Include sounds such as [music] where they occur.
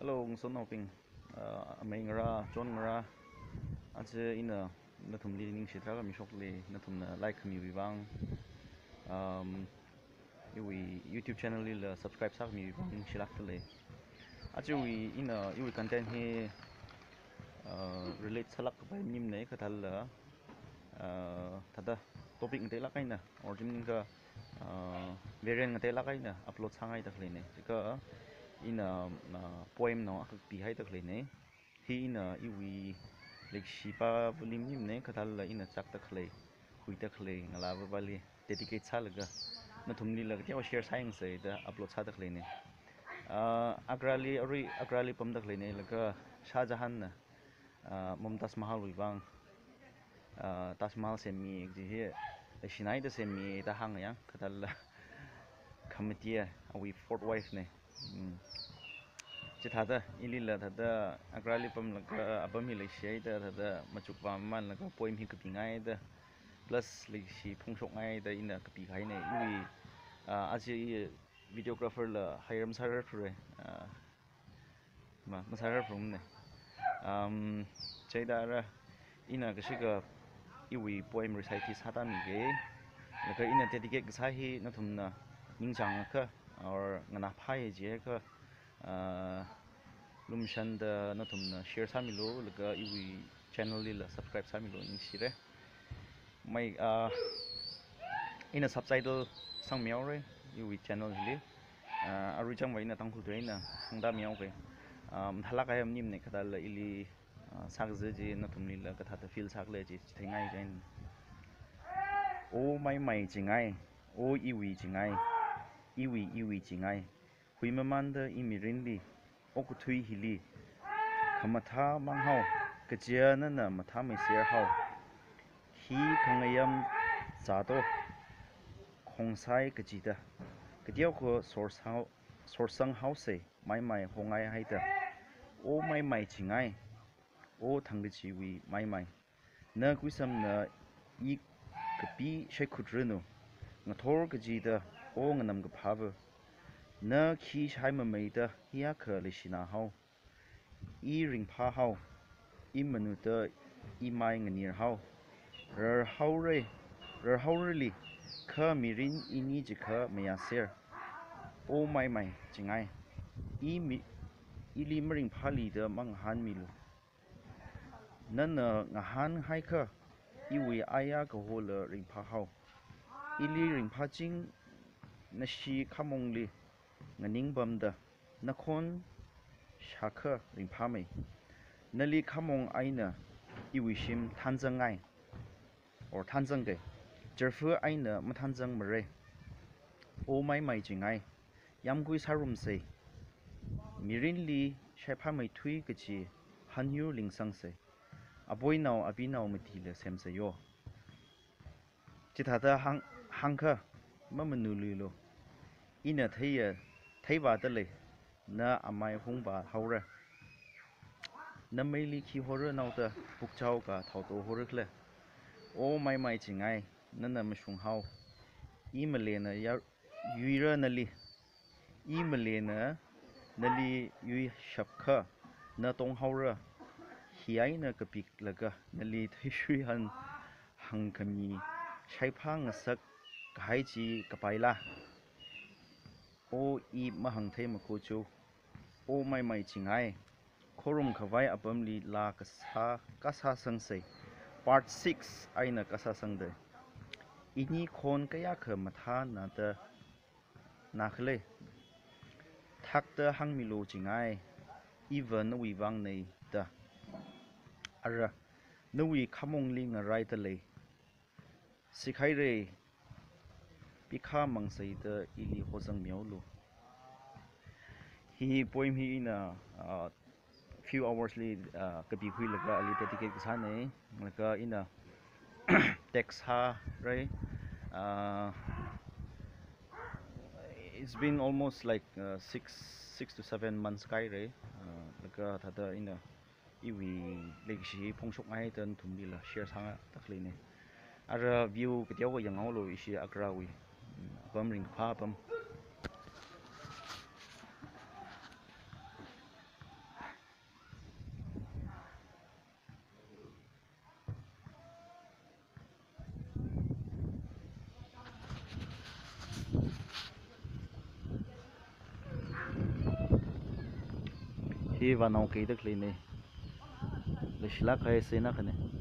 Hello, ng son hoping. người ra ngara, John ngara. At à, ina na thum li ning shitra ka mình shop le nó thùng là like mi vang Um, YouTube channel đi là subscribe sak mi bang ning anh sẽ vì in ina yêu content hi à, relate salak với nhím này cái thằng là thật đó topic người ta kai cái or jim cái, uh, variant ta lắc cái nè upload sang sangai tak này, ne. Ka ina na poem no ak pi hai tak le ne hi ina iwi lek shipa bulim nim ne khatal la ina chak tak le hui tak le ngala ba bali dedicate sa laga na thumni lag tia share saing se da upload sa tak le ne agrali ori agrali pam tak le ne laga shah jahan na mumtaz mahal wi bang tas mahal se mi ji he shinai da se mi da hang yang khatal la committee awi fourth wife ne chỉ thada ili là thada agrali pam là cái abam hi sử xe đó thada mà chụp vào man là cái poem hi cái tiếng ai đó plus lịch sử phong sốc ngay đó ina cái cái này. Vì à aji videographer là Hiram Sarar rồi à, mà mà Sarar from này. Um chơi đó ra ina cái cái iwi poem recite sata mi cái là cái ina dedicate cái sai hi, nó thum na những chàng khác or ngana phai je ka uh, lum shan da na thum na share sa lo laga iwi channel li la subscribe sa mi lo ning sire mai a ina subtitle sang miao re, iwi channel li. Uh, aru chang wai na tang khu na, hang da miao ke um thala ka yam nim ne khada la ili sak je je na thum li la ka tha ta feel sak le je thengai jain o mai mai chingai o iwi chingai iwi iwi chi ngai hui ma man da imi rin li o ku thui hi li khama tha mang hau ka chia na na ma tha mai ser hau hi khangayam za do khong sai ka ji da ka diao ko sor sao sor sang hao se, mai mai hongai hai da. O mai mai chi ngai o thang chi wi mai mai. Na ku sam na i ka pi shai khudrenu ओग 那个朋 भाव वो न की छाई में मेद हिया कर लिसी ना हो। इ रिंप हाउ इ मनुद इमाइ निर्णाव र हो रे र हो रे लिख मिरिन इन्ही जिक्क 那西卡蒙里，那宁波的，那昆下克林帕梅，那里卡蒙爱呢，以为心坦诚爱，哦坦诚个，这副爱呢没坦诚么嘞？哦买买真爱，也贵啥东西？米林里下帕梅推个起，很有灵生色，阿伯闹阿比闹么地了，什么子哟？其他的汉汉克。Ma manu lu lo ina thấy à thấy bà tới lì na amai hung bà hậu ra na mấy li khi hồ rồi nào ta bục châu cả thầu tổ hồ rồi ô mai mai chỉ ngay na na mà sung hậu i mà liền na ya yui ra na li i mà liền na na li yui sập kha na tông hậu ra hi ai na cái bịch là cái na li thấy suy hằng hằng cái mi sai phang sắc หายจีกไปละโออีมหังเทมกูจูโอไม่ไม่ชิงไงครุมขวายอบมลีลากษากษาสังเส part 6ไอนะกษาสังเดอินี่คนก็ยากเขมาทานนาเตนักเลยทักเตหังมิลูจิงไง even นวีวังในเตอะไรนวีขมงลิงอะไรเตเลยสิใครเร pikha mangsai da ili hozang miao lu hi poem hi na few hours li uh, ka bi hui laga ali dedicate ka sane laga ina [coughs] text ha right? Uh, it's been almost like uh, six six to seven months kai re uh, laga thada ina iwi legshi phongsok ngai tan thumbi la share sanga takli ne. Ara view ka tiaw yang ngau lo ishi agrawi bummering pop them. Hiva nong kei tak lini. Lishla kaya sena kene.